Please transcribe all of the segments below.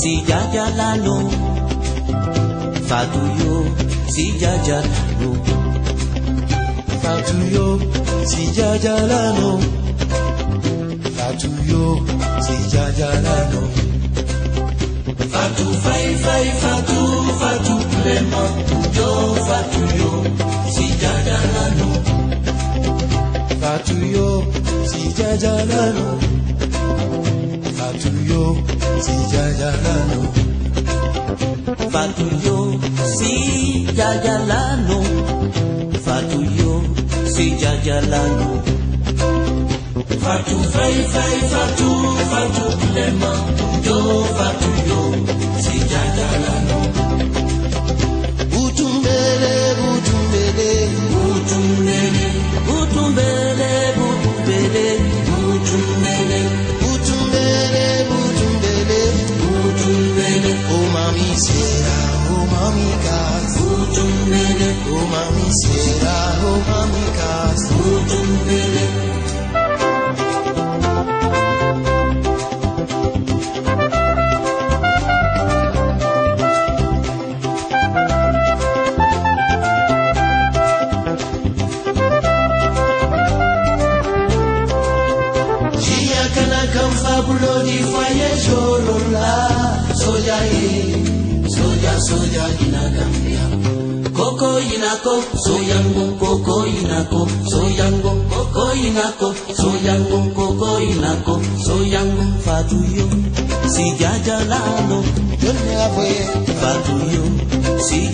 Si sijajalalo fatuyo sijajalalo fatuyo sijajalalo fatuyo sijajalalo fatu fai fai fatu fatu lema kujo fatuyo sijajalalo fatuyo sijajalalo fatuyo sijajalalo. Fatou yo si jajalano Fatou yo si jajalano Fatou fay fay Fatou Fatou Clément jo Fatou yo sera oh mami kas Butumbele Oh mami sera oh mami kas Soja soja inagambia Koko inako soyango koko inako soyango koko inako soyango koko inako soyango fatuyo. Si jajalano Yone avoye eh. fatuyo. Si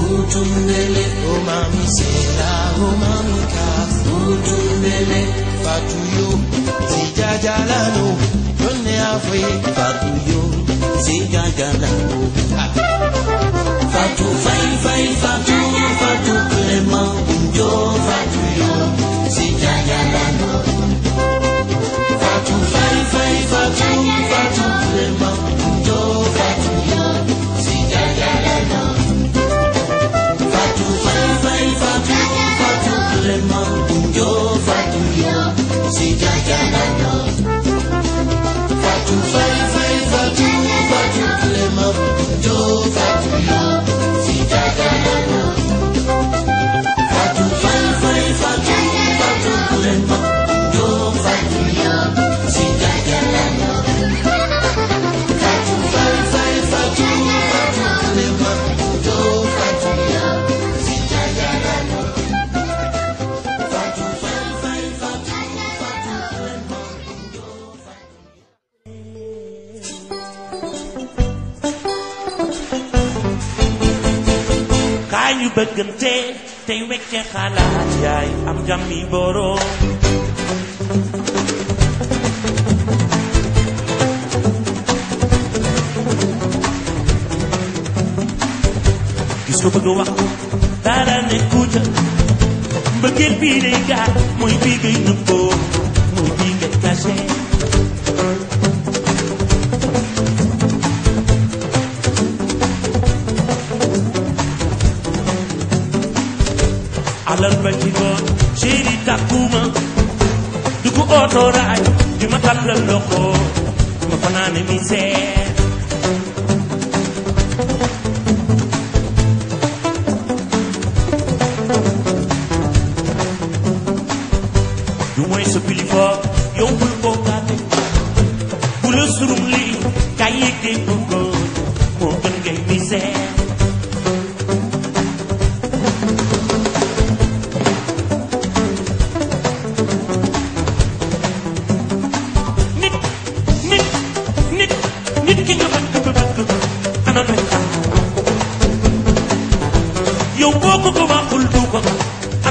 Utu mbele omami sela omami ka Utu mbele fatuyo sijajalano Yone afwe fatuyo sijajalano ah. Fatu fai fai fatu fai. Kaay ñu bëggante tey wecce xalaat yaay am jàmmi boroom gis ko bëgg wax dara nekku ca mbëggeel bii day gaar du ko otoraay ma tàllal loxo ma fanaane mi du mooy sa kilifa yow bul bokkaate bu la surum lii kay yëg dee ko moo gën ngay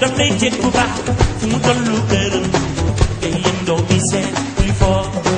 daf lay jét bu baax fu mu tollu këram day yëndoo bi seet plus fort.